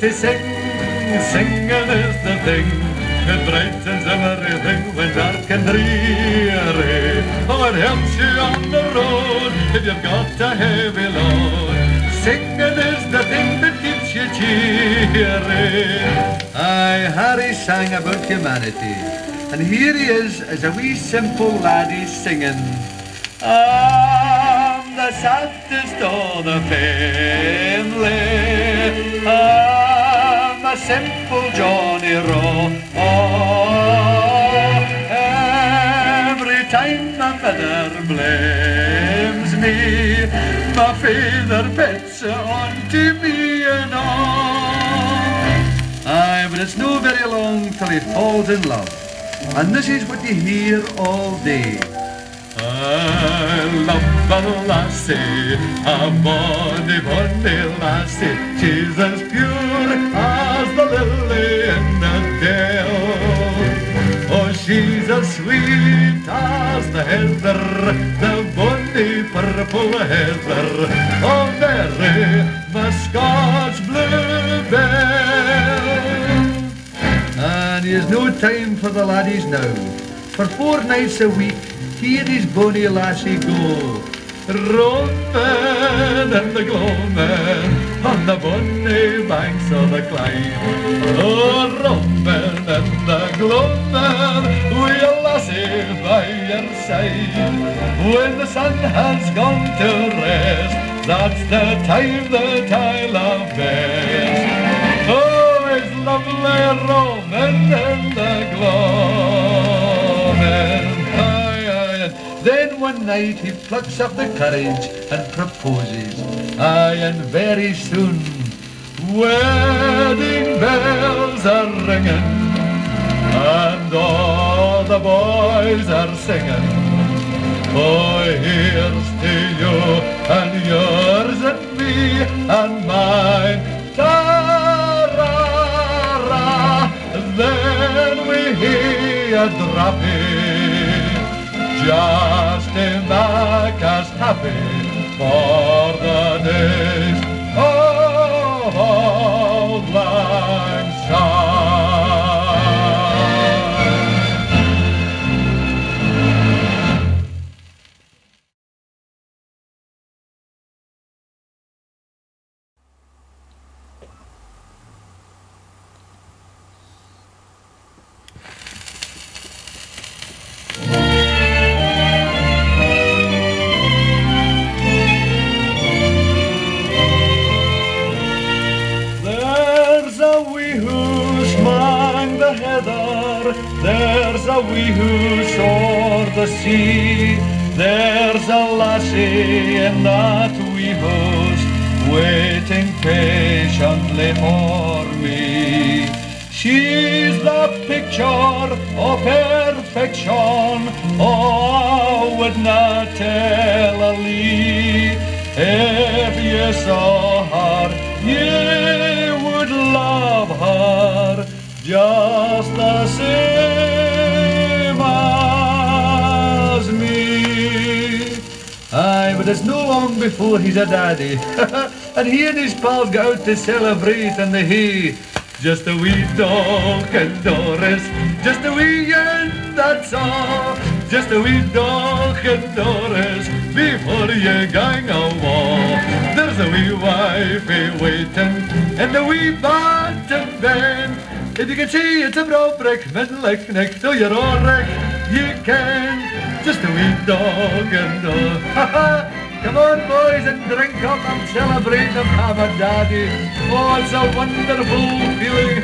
to sing. Singing is the thing. It brightens everything when dark and dreary. Oh, it helps you on the road if you've got a heavy load. Singing is the thing that keeps you cheery. Aye, Harry sang about humanity. And here he is as a wee simple laddie singing. I'm the saddest of the family. I'm a simple Johnny Rowe. Oh, every time my mother blames me, my father pets on to me and all. Aye, but it's no very long till he falls in love. And this is what you hear all day. I love a lassie, a bonny, bonny lassie. She's as pure sweet as the heather, the bonny purple heather. Oh, Mary, my Scotch bluebell. And he has no time for the laddies now. For four nights a week, here his bonny lassie go. Roaming in the gloaming on the bonny banks of the Clyde. Oh, roaming in the gloaming When the sun has gone to rest, that's the time that I love best. Oh, it's lovely roaming in the gloaming. Then one night he plucks up the courage and proposes. Aye, and very soon wedding bells are ringing and all the boys are singing. Oh, here's to you and yours and me and mine. Ta-ra-ra. Then we hear a dropping, just to make us happy for the days there's who o'er the sea, there's a lassie in that wee hoose waiting patiently for me. She's the picture of perfection, oh, I would not tell a lie. If you saw her, you would love her just the same Aye, but it's no long before he's a daddy. and he and his pals go out to celebrate in the hay. Just a wee Deoch-an-Doris, just a wee yen, that's all. Just a wee dog and Doris, before you gang a walk. There's a wee wifey eh, waiting and a wee bottom bend. If you can see it's a broad brick, middle neck, so you're all wreck, you can. Just a wee Deoch-an-Doris. Come on, boys, and drink up and celebrate and have a daddy. Oh, it's a wonderful feeling.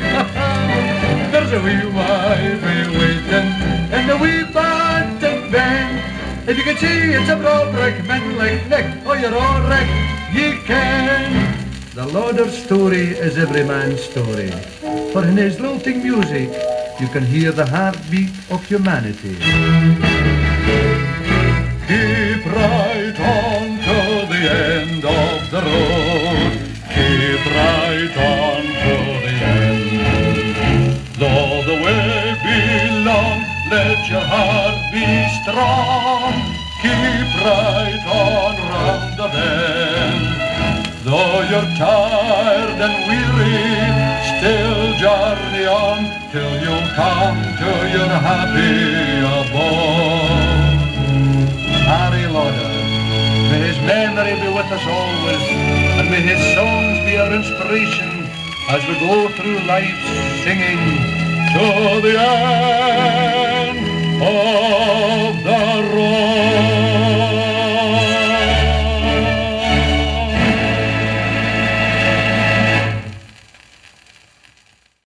There's a wee wifey waiting in the wee bend. If you can see, it's a broad brick, men like neck. Oh, you're all wreck, you can. The Lauder story is every man's story. For in his lilting music, you can hear the heartbeat of humanity. Keep right on to the end of the road. Keep right on to the end. Though the way be long, let your heart be strong. Keep right on round the bend. Though you're tired and weary, journey on till you come to your happy abode. Harry Lauder, may his memory be with us always, and may his songs be our inspiration as we go through life singing to the end of